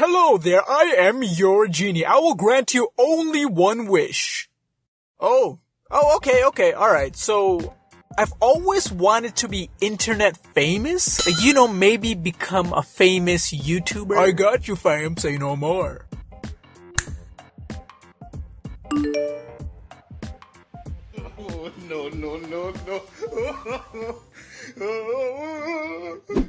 Hello there, I am your genie. I will grant you only one wish. Oh. Oh, okay, okay, alright. So, I've always wanted to be internet famous. You know, maybe become a famous YouTuber. I got you, fam. Say no more. Oh, no, no, no, no.